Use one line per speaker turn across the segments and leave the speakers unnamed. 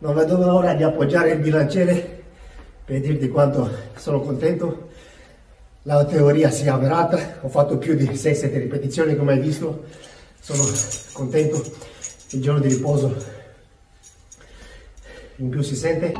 Non vedo l'ora di appoggiare il bilanciere per dirti quanto sono contento. La teoria si è avverata, ho fatto più di 6-7 ripetizioni come hai visto, sono contento. Il giorno di riposo in più si sente.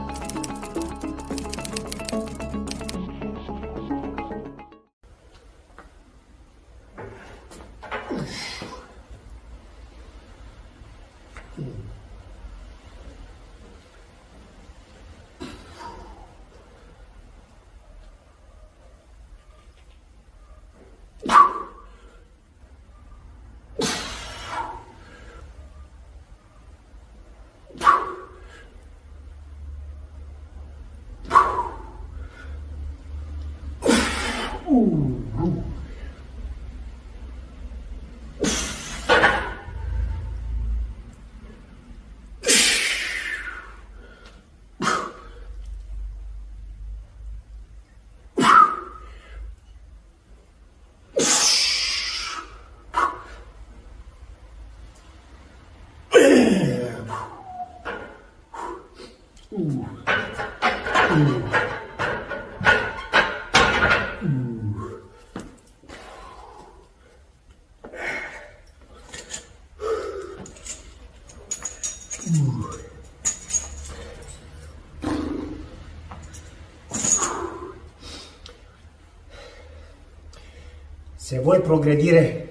Progredire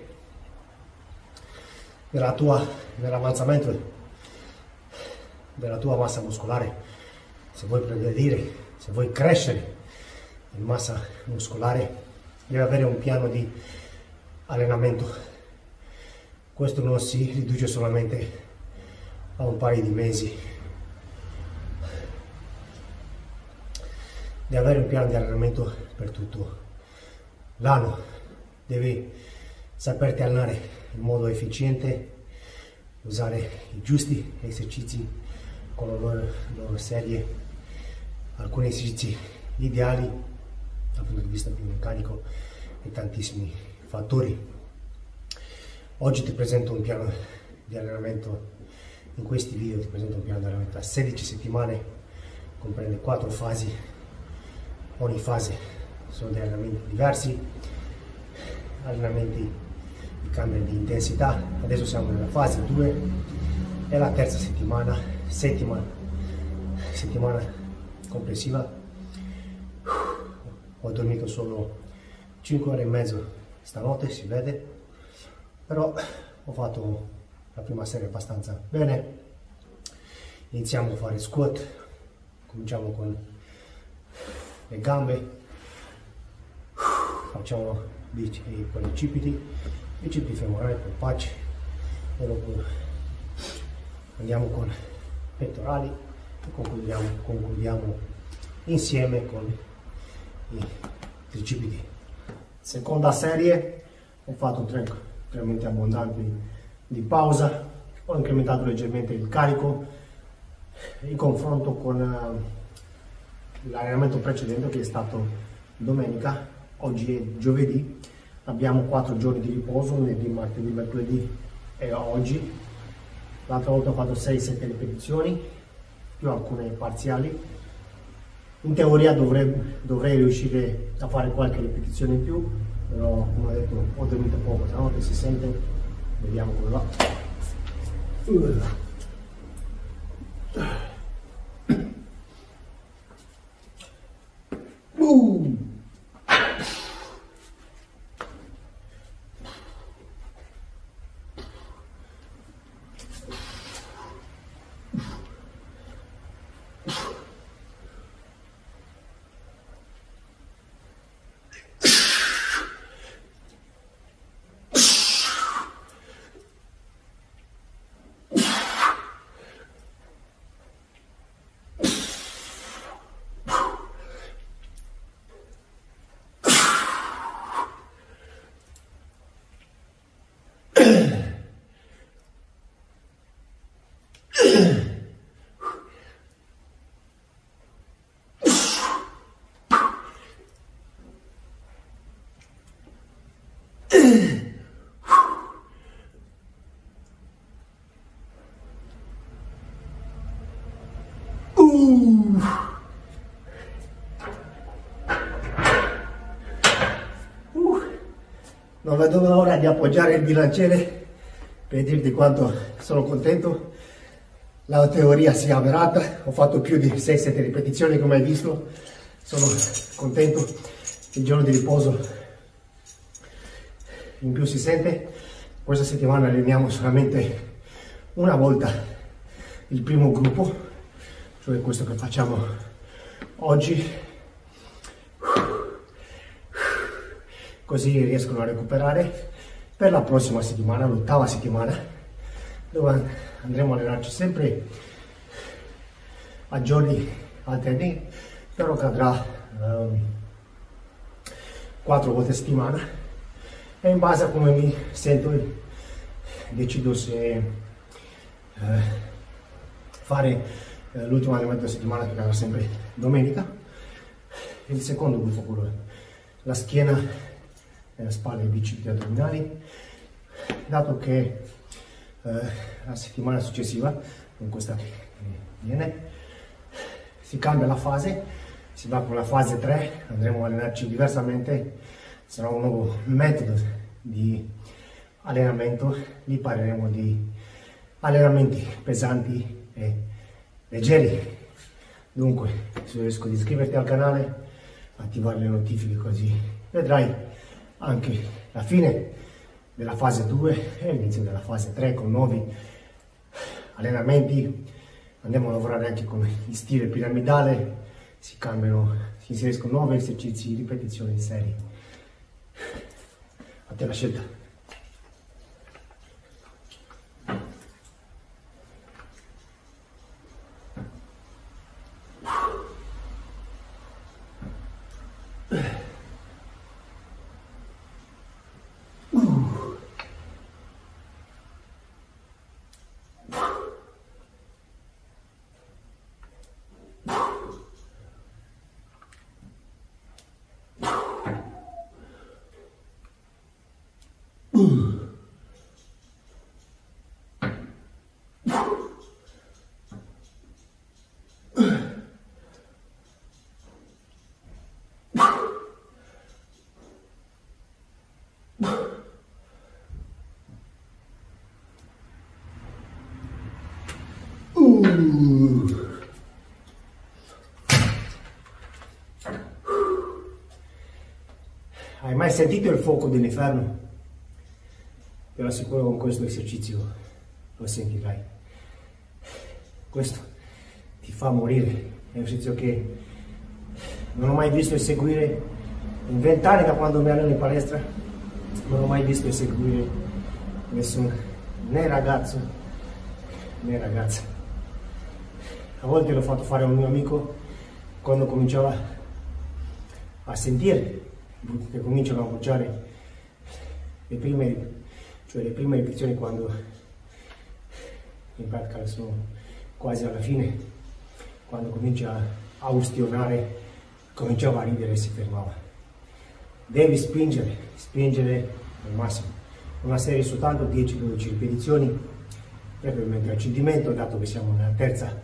nella tua, nell'avanzamento della tua massa muscolare, se vuoi progredire, se vuoi crescere in massa muscolare, devi avere un piano di allenamento. Questo non si riduce solamente a un paio di mesi. Devi avere un piano di allenamento per tutto l'anno devi saperti allenare in modo efficiente, usare i giusti esercizi con le loro, loro serie, alcuni esercizi ideali dal punto di vista biomeccanico e tantissimi fattori. Oggi ti presento un piano di allenamento, in questi video ti presento un piano di allenamento a 16 settimane, comprende 4 fasi, ogni fase sono degli allenamenti diversi allenamenti di cambio di intensità. Adesso siamo nella fase 2, è la terza settimana, settima settimana complessiva. Ho dormito solo 5 ore e mezzo stanotte, si vede, però ho fatto la prima serie abbastanza bene. Iniziamo a fare squat, cominciamo con le gambe, facciamo bici, policipiti, bicipiti femorali, polpacci, e dopo andiamo con pettorali e concludiamo, concludiamo insieme con i tricipiti. Seconda serie, ho fatto tre, tre minuti abbondanti di pausa, ho incrementato leggermente il carico in confronto con uh, l'allenamento precedente che è stato domenica oggi è giovedì, abbiamo quattro giorni di riposo, lunedì, martedì, mercoledì e oggi. L'altra volta ho fatto 6-7 ripetizioni, più alcune parziali. In teoria dovrei, dovrei, riuscire a fare qualche ripetizione in più, però come ho detto ho dormito poco, stanotte si sente, vediamo come va. Boom! Non vedo l'ora di appoggiare il bilanciere per dirti quanto sono contento. La teoria si è avverata, ho fatto più di 6-7 ripetizioni come hai visto, sono contento. Il giorno di riposo in più si sente. Questa settimana alleniamo solamente una volta il primo gruppo, cioè questo che facciamo oggi così riescono a recuperare per la prossima settimana, l'ottava settimana, dove andremo a allenarci sempre a giorni alterni, però cadrà um, quattro volte a settimana e in base a come mi sento decido se eh, fare eh, l'ultimo allenamento della settimana che cadrà sempre domenica. Il secondo gruppo, quello la schiena nella spalla e bicipiti addominali, dato che eh, la settimana successiva, con questa che viene, si cambia la fase, si va con la fase 3, andremo a allenarci diversamente, sarà un nuovo metodo di allenamento, lì parleremo di allenamenti pesanti e leggeri. Dunque, suggerisco di iscriverti al canale, attivare le notifiche così vedrai anche la fine della fase 2 e l'inizio della fase 3 con nuovi allenamenti. Andiamo a lavorare anche con il stile piramidale, si cambiano, si inseriscono nuovi esercizi, ripetizioni in serie. A te la scelta. Hai mai sentito il fuoco dell'inferno? Lo assicuro con questo esercizio lo sentirai. Questo ti fa morire. È un esercizio che non ho mai visto eseguire in vent'anni da quando mi alleno in palestra. Non ho mai visto eseguire nessun né ragazzo né ragazza. A volte l'ho fatto fare a un mio amico quando cominciava a sentire che cominciano a bruciare le prime cioè le prime ripetizioni quando in pratica sono quasi alla fine, quando comincia a ustionare, cominciava a ridere e si fermava. Devi spingere, spingere al massimo. Una serie soltanto 10-12 ripetizioni, brevemente accendimento, dato che siamo nella terza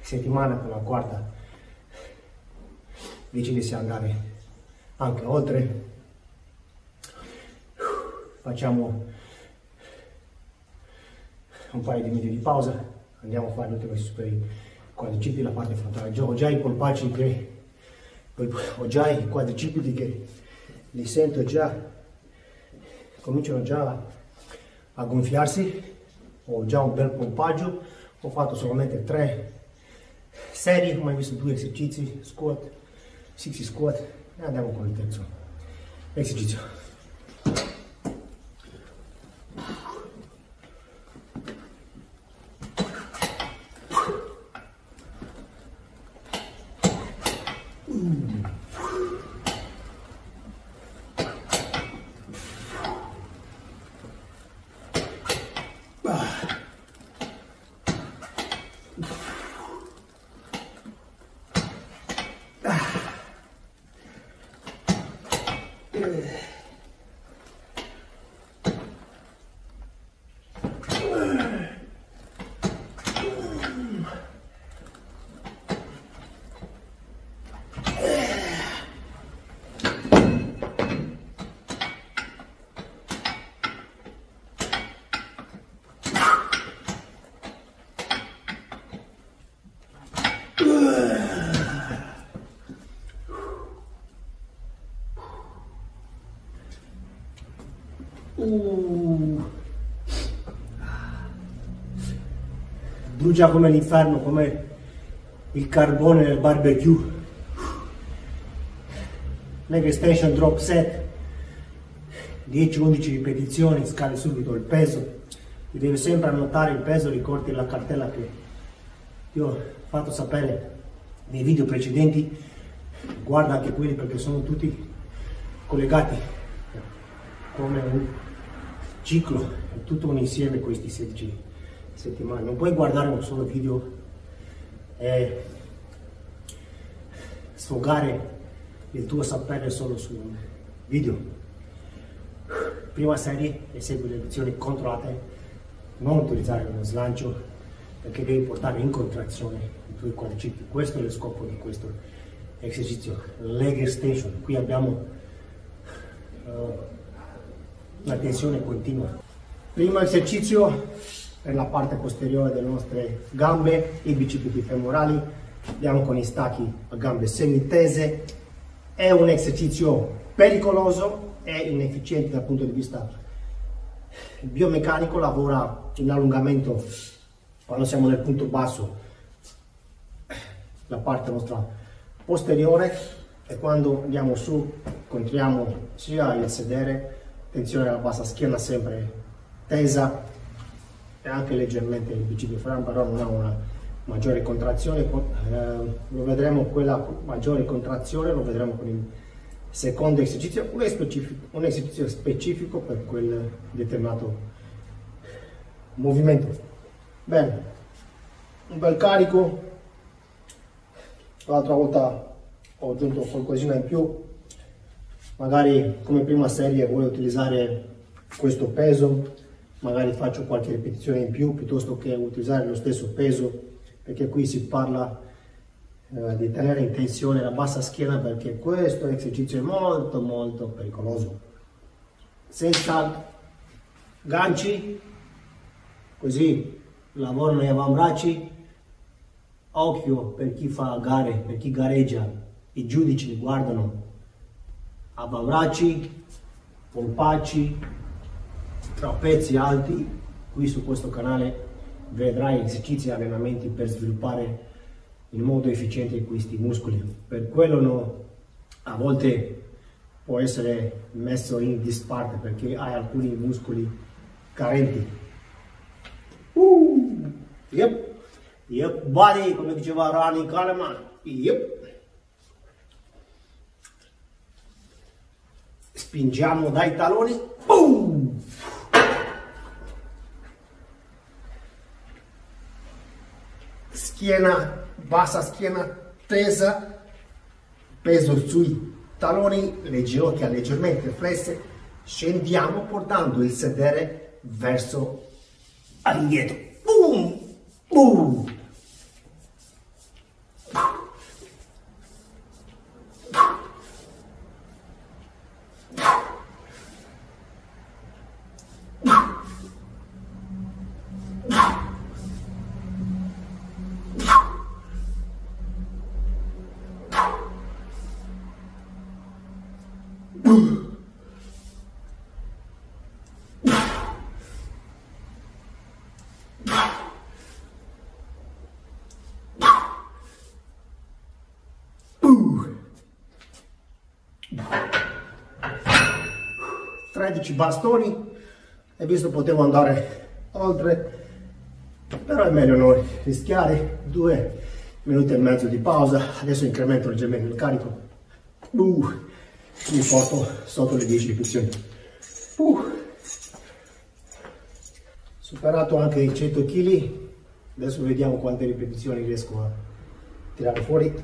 settimana, con la quarta decidi di andare anche oltre facciamo un paio di minuti di pausa, andiamo a fare l'ultimo per i quadricipiti, la parte frontale. Già, ho già i polpacci che, ho già i quadricipiti che li sento già, cominciano già a gonfiarsi, ho già un bel pompaggio, ho fatto solamente tre serie, come hai visto due esercizi, squat, 60 squat, e andiamo con il terzo esercizio. Brucia come l'inferno, come il carbone nel barbecue. Leg extension drop set 10-11 ripetizioni, scali subito il peso. Ti devi sempre annotare il peso, ricordi la cartella che ti ho fatto sapere nei video precedenti. Guarda anche quelli perché sono tutti collegati come un ciclo, è tutto un insieme questi 16 settimane. Non puoi guardare un solo video e sfogare il tuo sapere solo su un video. Prima serie e segui le lezioni controllate, non utilizzare uno slancio perché devi portare in contrazione i tuoi quadricipiti. Questo è lo scopo di questo esercizio, leg extension. Qui abbiamo uh, la tensione continua. Primo esercizio per la parte posteriore delle nostre gambe, i bicipiti femorali. Andiamo con i stacchi a gambe semitese. È un esercizio pericoloso e inefficiente dal punto di vista biomeccanico, lavora in allungamento quando siamo nel punto basso, la parte nostra posteriore e quando andiamo su contriamo sia il sedere, tensione alla bassa schiena sempre tesa e anche leggermente il bicipite femoral, però non ha una maggiore contrazione, eh, lo vedremo quella maggiore contrazione, lo vedremo con il secondo esercizio, un, un esercizio specifico per quel determinato movimento. Bene, un bel carico, l'altra volta ho aggiunto qualcosina in più, magari come prima serie vuoi utilizzare questo peso, magari faccio qualche ripetizione in più piuttosto che utilizzare lo stesso peso, perché qui si parla eh, di tenere in tensione la bassa schiena perché questo esercizio è molto molto pericoloso. Senza ganci, così lavorano gli avambracci, occhio per chi fa gare, per chi gareggia, i giudici guardano avambracci, polpacci, trapezi alti, qui su questo canale vedrai esercizi e allenamenti per sviluppare in modo efficiente questi muscoli. Per quello no, a volte può essere messo in disparte perché hai alcuni muscoli carenti. Uh, yep. Yep, body, come diceva Rani Kaleman. Yep. Spingiamo dai taloni. Boom! Schiena bassa schiena tesa, peso sui taloni, le ginocchia leggermente flesse, scendiamo portando il sedere verso all'indietro. Boom! Boom! Uh. 13 bastoni e visto potevo andare oltre però è meglio non rischiare. Due minuti e mezzo di pausa adesso incremento leggermente il carico. Uh, mi porto sotto le 10 ripetizioni uh. superato anche i 100 kg adesso vediamo quante ripetizioni riesco a tirare fuori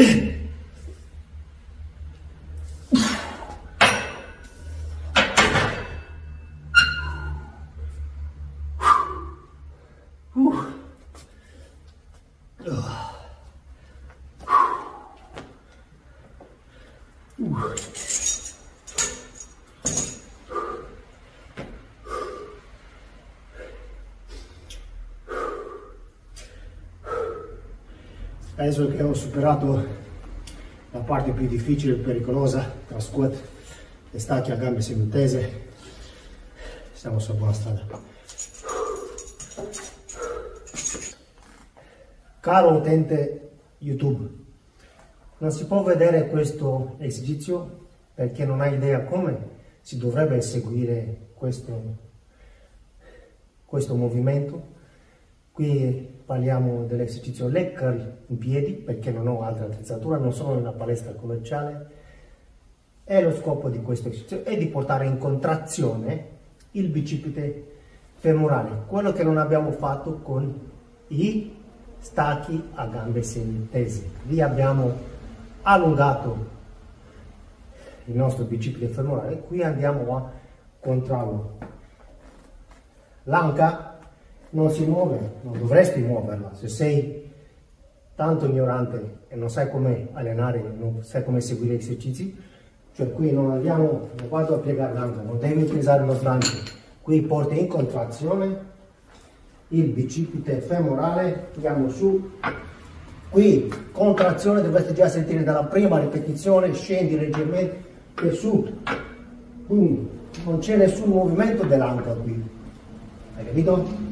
Ooh. Penso che ho superato la parte più difficile e pericolosa tra squat e stacchi a gambe semitese. Siamo sulla buona strada. Caro utente YouTube, non si può vedere questo esercizio perché non hai idea come si dovrebbe eseguire questo, questo movimento. Qui parliamo dell'esercizio leg curl in piedi perché non ho altra attrezzatura, non sono in una palestra commerciale e lo scopo di questo esercizio è di portare in contrazione il bicipite femorale, quello che non abbiamo fatto con i stacchi a gambe semitese. Lì abbiamo allungato il nostro bicipite femorale, qui andiamo a contrarlo. L'anca non si muove, non dovresti muoverla. Se sei tanto ignorante e non sai come allenare, non sai come seguire gli esercizi, cioè qui non andiamo, non vado a piegare l'anca, non devi utilizzare lo slancio. Qui porti in contrazione il bicipite femorale, andiamo su. Qui contrazione dovreste già sentire dalla prima ripetizione, scendi leggermente e su. Quindi non c'è nessun movimento dell'anca qui. Hai capito?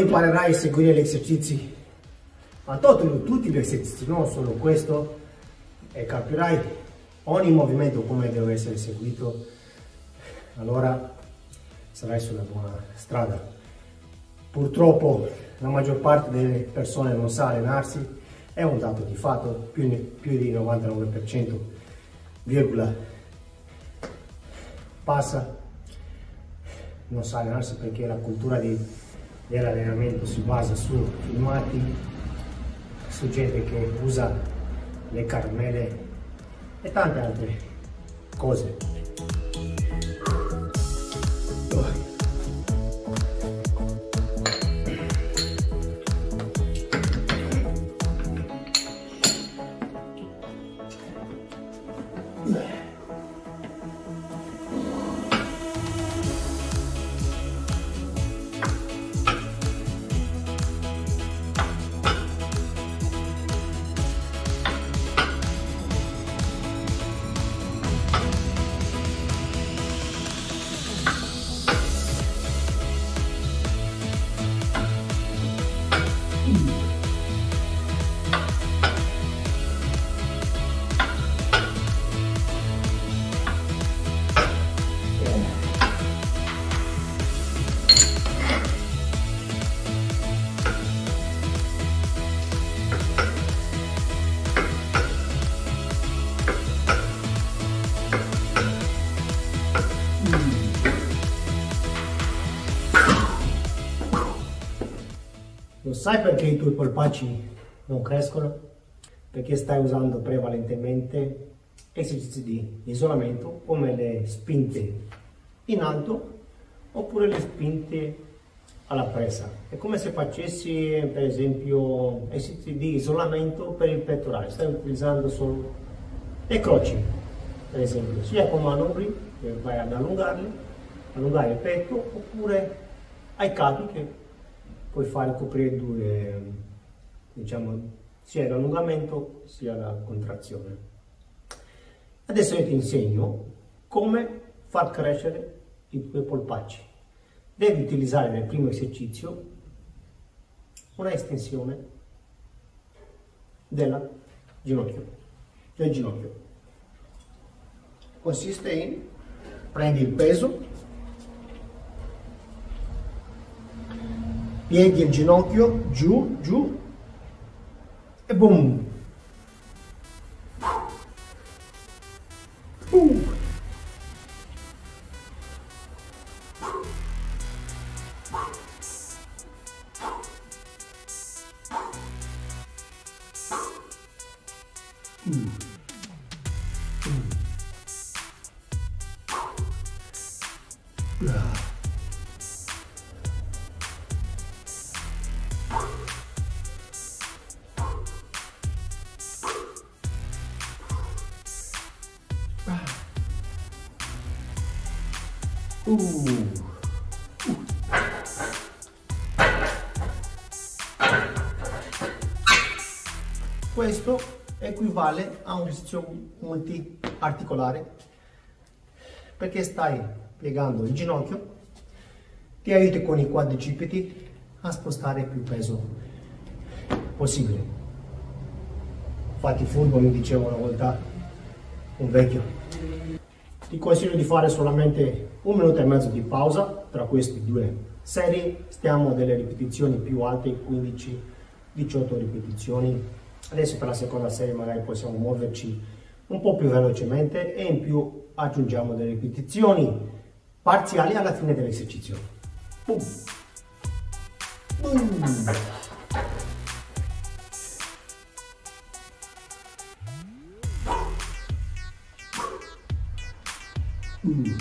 Imparerai a seguire gli esercizi, ma tutti gli esercizi, non solo questo, e capirai ogni movimento come deve essere seguito, allora sarai sulla buona strada. Purtroppo la maggior parte delle persone non sa allenarsi, è un dato di fatto, più, più di 99%, virgola, passa, non sa allenarsi perché la cultura di, dell'allenamento si basa su filmati, su gente che usa le carmele e tante altre cose. Sai perché i tuoi polpacci non crescono? Perché stai usando prevalentemente esercizi di isolamento come le spinte in alto oppure le spinte alla presa. È come se facessi per esempio esercizi di isolamento per il pettorale, stai utilizzando solo le croci per esempio, sia con manubri che vai ad allungarli, allungare il petto oppure ai capi che puoi fare coprire due, diciamo, sia l'allungamento sia la contrazione. Adesso io ti insegno come far crescere i tuoi polpacci. Devi utilizzare nel primo esercizio una estensione del ginocchio, del ginocchio. Consiste in prendi il peso piedi e ginocchio giù, giù e boom. Uh. Mm. Questo equivale a un esercizio multiarticolare perché stai piegando il ginocchio, ti aiuti con i quadricipiti a spostare più peso possibile. Fatti furbo, mi diceva una volta un vecchio. Ti consiglio di fare solamente un minuto e mezzo di pausa tra queste due serie, stiamo delle ripetizioni più alte, 15-18 ripetizioni Adesso per la seconda serie magari possiamo muoverci un po' più velocemente e in più aggiungiamo delle ripetizioni parziali alla fine dell'esercizio. Boom. Boom. Mm.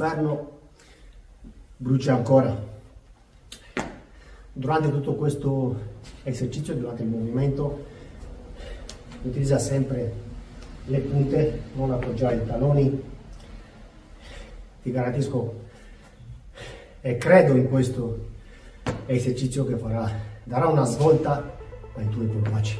Del tuo inferno brucia ancora. Durante tutto questo esercizio, durante il movimento, utilizza sempre le punte, non appoggiare i taloni. Ti garantisco e credo in questo esercizio che farà, darà una svolta ai tuoi polpacci.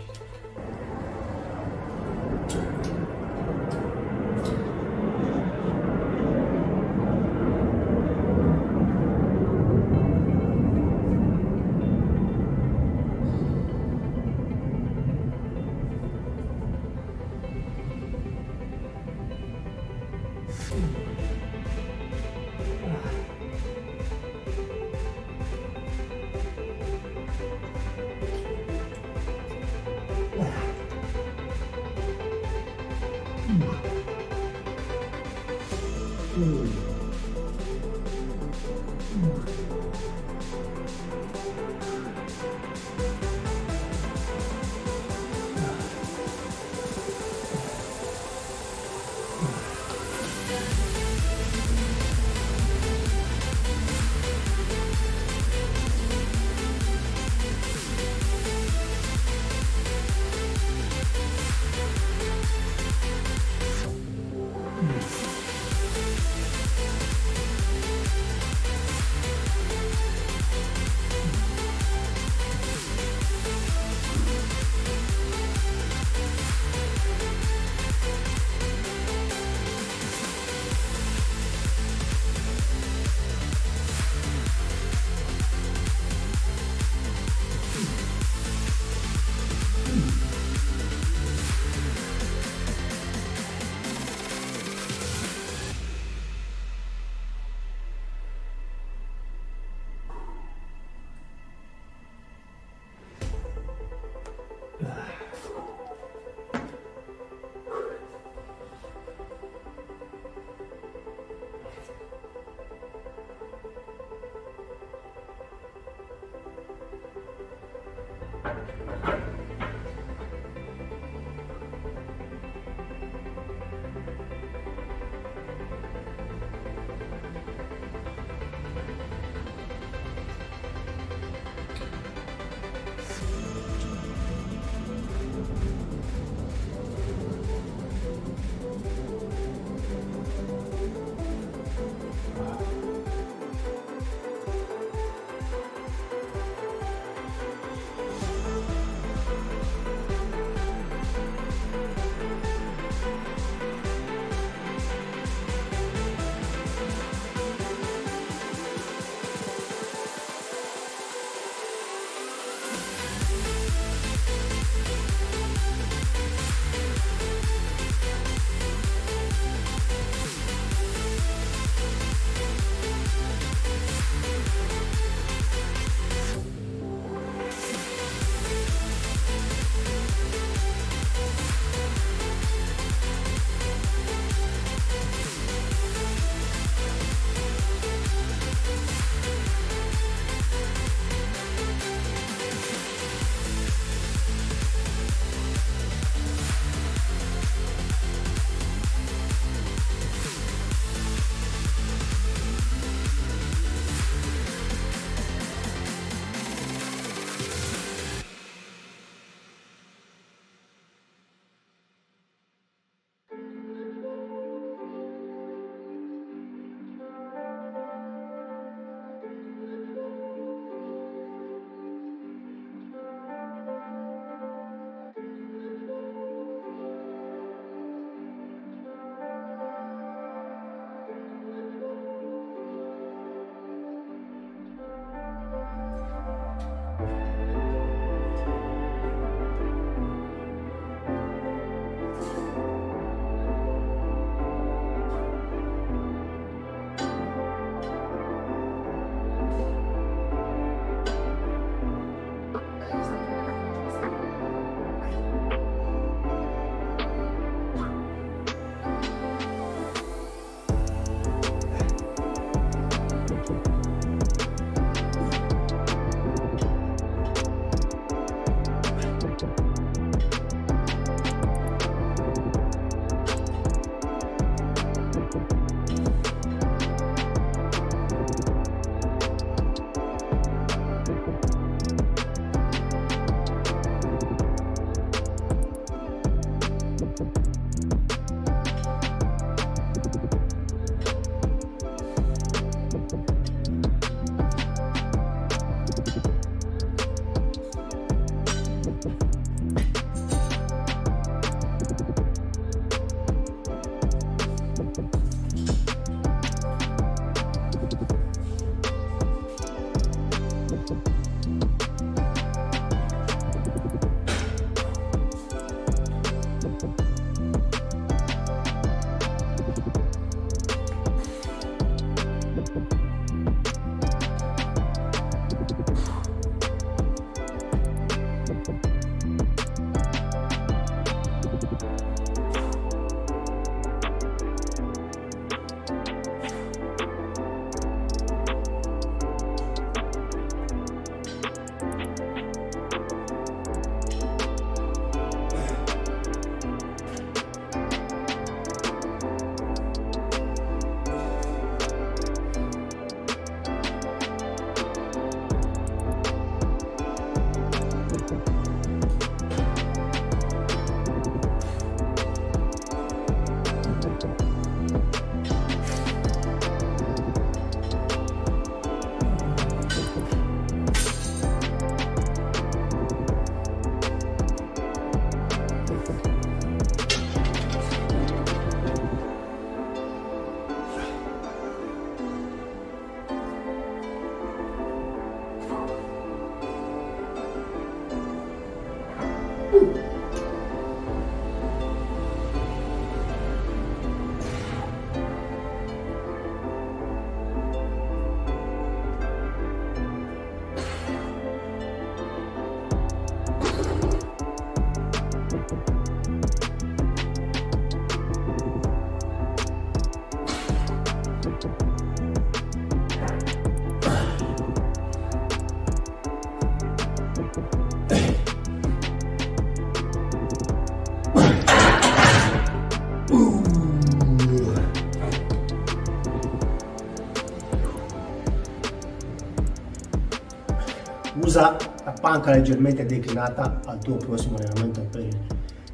Usa la panca leggermente declinata al tuo prossimo allenamento per il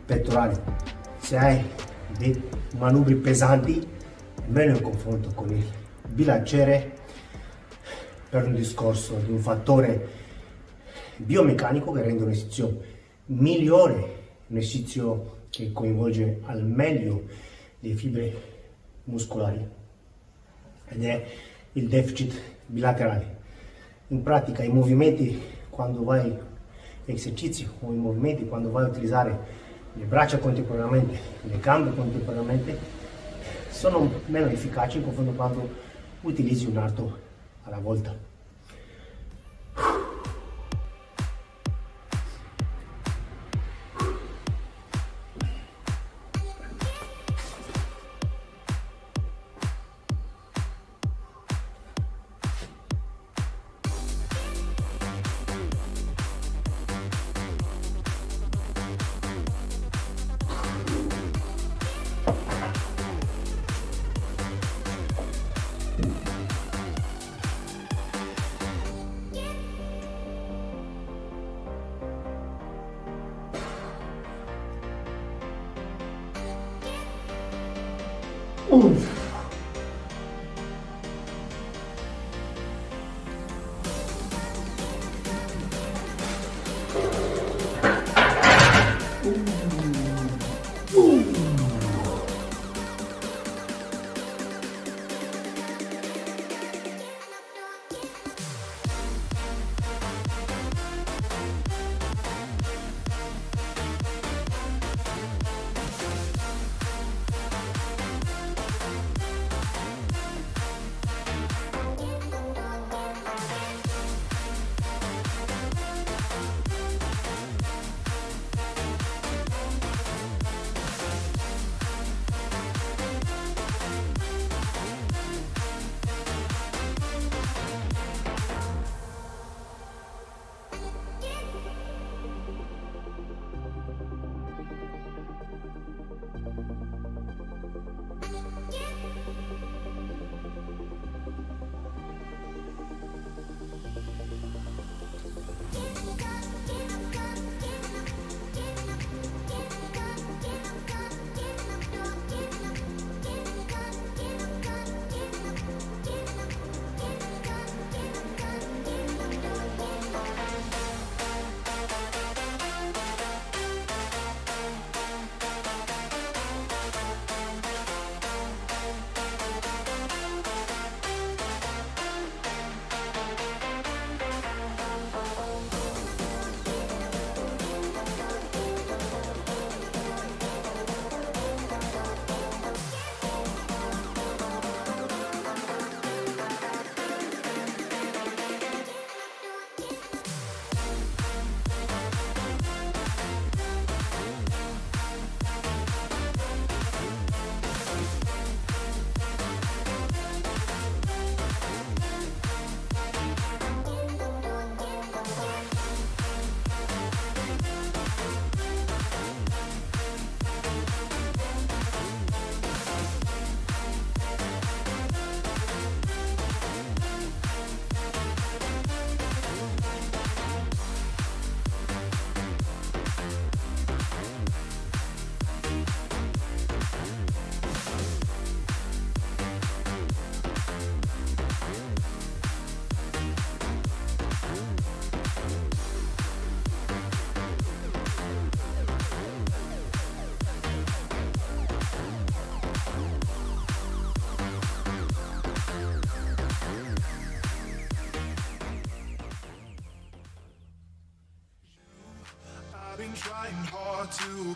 pettorale. Se hai dei manubri pesanti, è meglio in confronto con il bilanciere per un discorso di un fattore biomeccanico che rende un esercizio migliore, un esercizio che coinvolge al meglio le fibre muscolari ed è il deficit bilaterale in pratica i movimenti quando vai esercizi o i movimenti quando vai a utilizzare le braccia contemporaneamente, le gambe contemporaneamente, sono meno efficaci in confronto quando utilizzi un arto alla volta.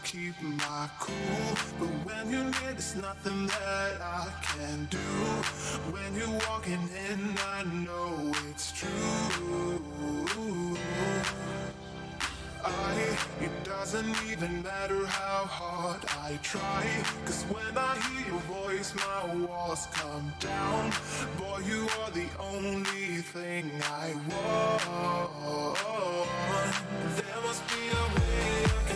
Keep my cool. But when you're near, there's nothing that I can do. When you're walking in, I know it's true. I, it doesn't even matter how hard I try. Cause when I hear your voice, my walls come down. Boy, you are the only thing I want. There must be a way